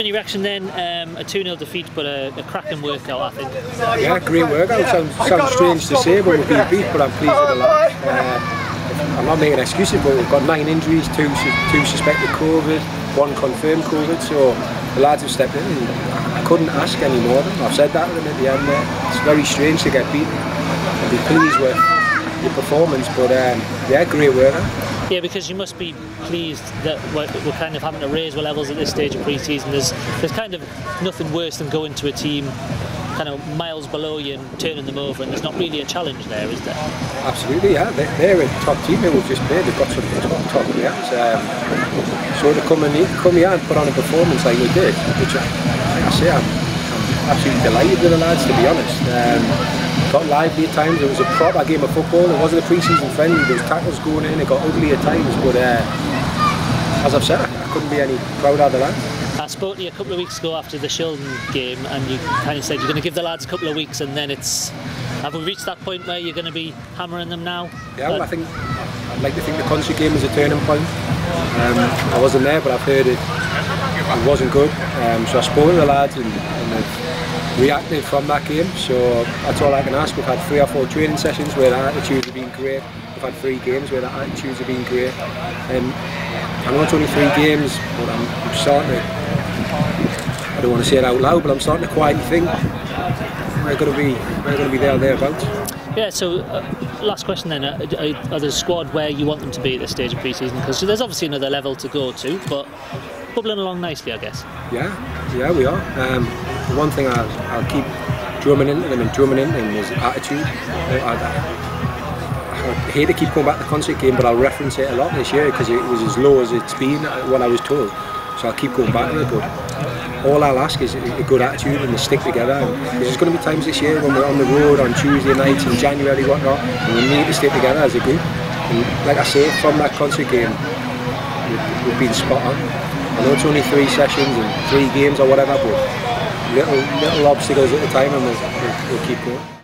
Any reaction then? Um, a 2 0 defeat, but a, a cracking workout, I think. Yeah, great workout. Sounds, sounds strange to say when we've been beat, but I'm pleased with the lads. Uh, I'm not making excuses, but we've got nine injuries, two, two suspected COVID, one confirmed COVID, so the lads have stepped in I couldn't ask any more of them. I've said that to them at the end there. It's very strange to get beaten and be pleased with your performance, but um, yeah, great workout. Yeah, because you must be pleased that we're, kind of having to raise our levels at this stage of pre-season. There's there's kind of nothing worse than going to a team kind of miles below you and turning them over, and there's not really a challenge there, is there? Absolutely, yeah. They're a top team they we've just played. They've got some top, top players. Um, so to come, and, come here and put on a performance like we did, which I, I say I'm, I'm absolutely delighted with the lads, to be honest. Um, got lively at times. It was a proper game of football. It wasn't a pre-season friendly. There was tackles going in. It got ugly at times. But uh, as I've said, I couldn't be any prouder of the lads. I spoke to you a couple of weeks ago after the Shildon game, and you kind of said you're going to give the lads a couple of weeks, and then it's. Have we reached that point where you're going to be hammering them now? Yeah, well, I think I'd like to think the country game was a turning point. Um, I wasn't there, but I've heard it. It wasn't good. Um, so I spoke to the lads, and, and reacted from that game. So that's all I can ask. We've had three or four training sessions where the attitudes have been great. We've had three games where the attitudes have been great. And I know it's only three games, but I'm, I'm starting to. I don't want to say it out loud, but I'm starting to quietly think we're going to be we're going to be there thereabouts. Yeah, so uh, last question then. Uh, are, are the squad where you want them to be at this stage of pre-season? Because there's obviously another level to go to, but bubbling along nicely, I guess. Yeah, yeah, we are. Um, one thing I'll, I'll keep drumming into them and drumming into them is attitude. I, I, I, hate to keep going back to the Consett game, but I'll reference it a lot this year because it was as low as it's been, uh, what I was told. So I'll keep going back to it, but all I'll ask is a good attitude and to stick together. There's going to be times this year when we're on the road on Tuesday nights in January, whatnot, and we need to stick together as a group. And like I say, from that Consett game, we've, we've been spot on. I know it's only three sessions and three games or whatever, but little little obstacles at the time and we'll, we'll, we'll keep going.